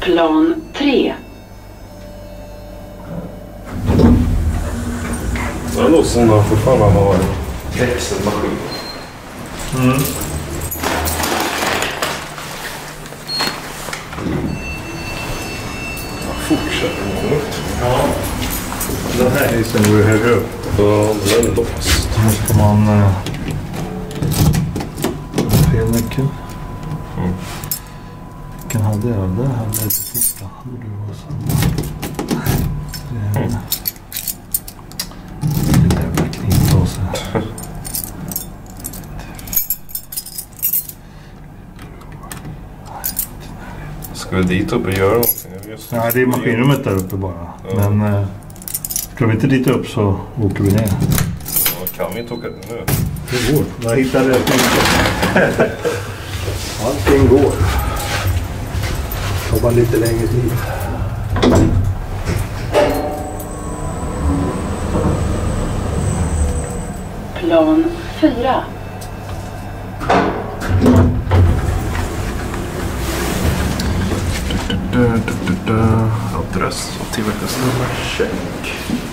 Plan 3. Det låter som de fortfarande har en växelmaskin. Ja, Fortsätter något. Ja. Den här hissen går ju högre upp. Ja, den är låst. Då måste man... Eh, fel nyckel. Mm. Vilken hade jag? Där hade jag. Det borde vara samma. Det är- Det där jävla knivblåsare. Ska vi dit upp och göra någonting? Nej, det är maskinrummet där uppe bara. Ja. Men eh, ska vi inte dit upp så åker vi ner. Ja, kan vi inte åka nu? Det går. Jag hittade nyckel. Allting går. Bara lite längre tid. Plan 4. Adress och tillverkningsnummer. Check.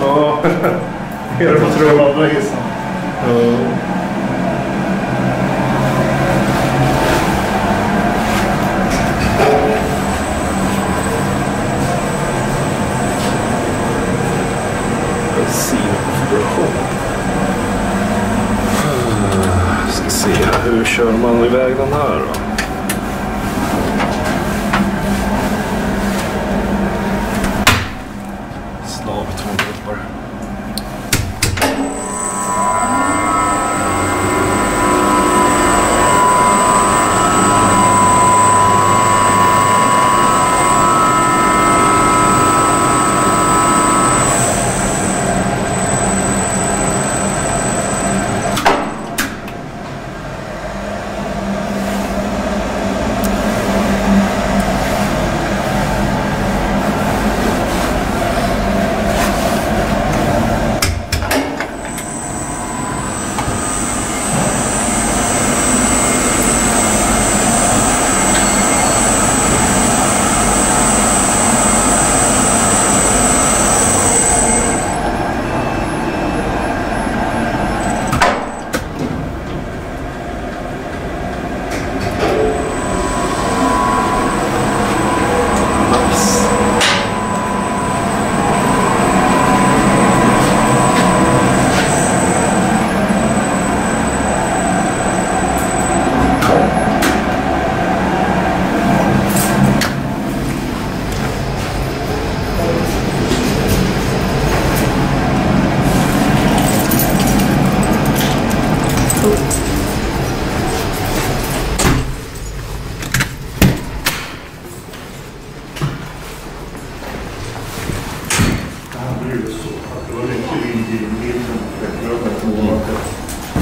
Ja. Det på tror andra hissen? Bensinkonfiguration. Ah, Ska se hur kör man iväg den här 어, 비타민 먹을 걸.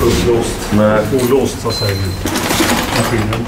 Upplåst. Nej. Olåst så att säga. Maskinen.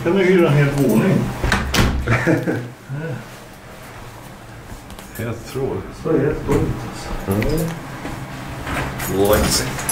Kan du hyra en hel våning. Helt tråd. Så är det helt dumt. Lexi. Eh,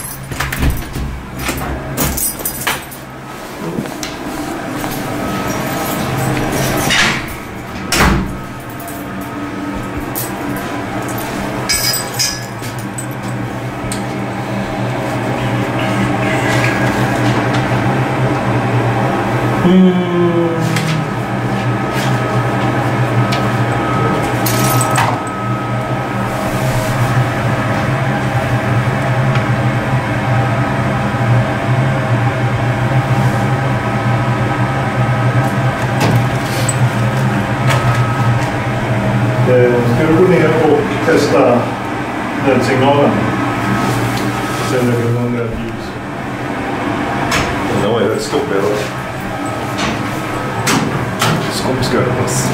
Ska du gå ner och testa den signalen? Sen är det 100 ljus. Den var ju rätt stor redan. Som ska öppnas.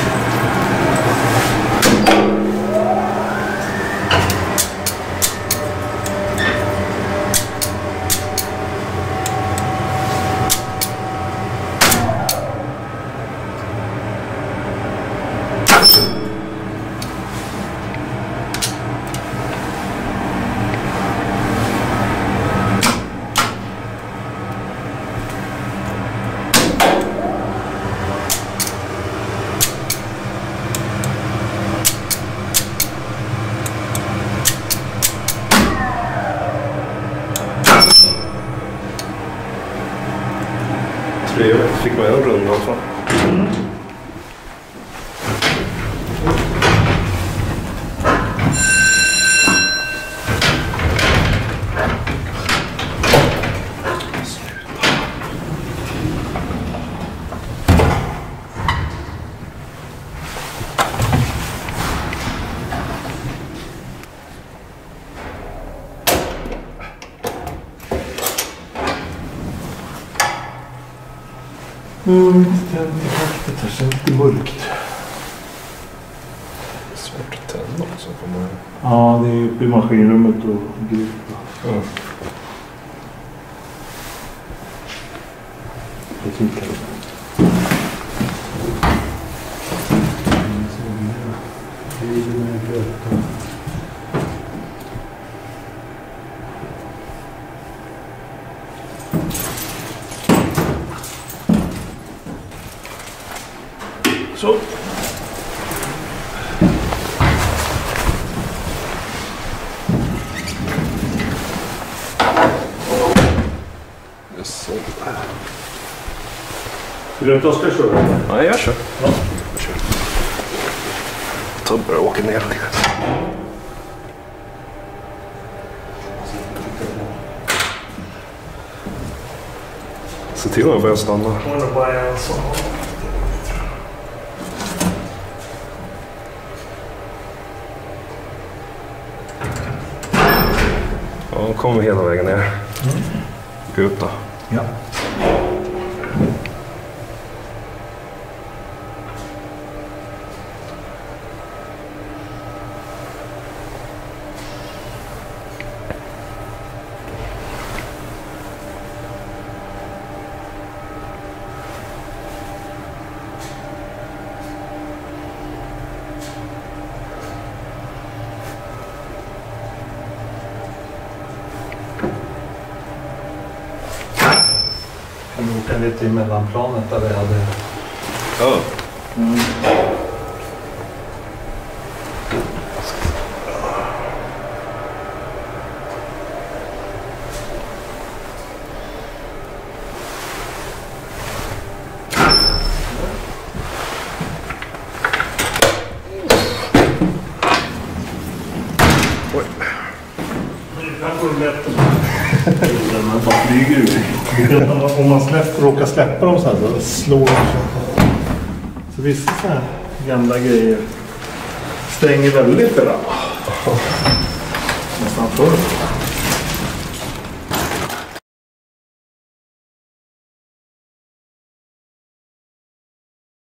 Trevligt. Fick man en runda i alla fall. Mm, det är vackert här. Sen lite mörkt. Svårt att tända också. Får man... Ja, det är uppe i maskinrummet och grejer. Ja. Det. Så. Så. Vill du att jag ska köra? Nej, jag kör. Ja. Jag kör. Ta bara åka ner lite. Se till att jag stanna. Ja, de kommer hela vägen ner. Gå ut då. Ja. Vi åka lite i mellanplanet där vi hade... Ja. Oj. Man bara flyger ut. Om man släpper, råkar släppa dem så här så slår de sig. Så vissa så här gamla grejer stänger väldigt bra. Nästan förr.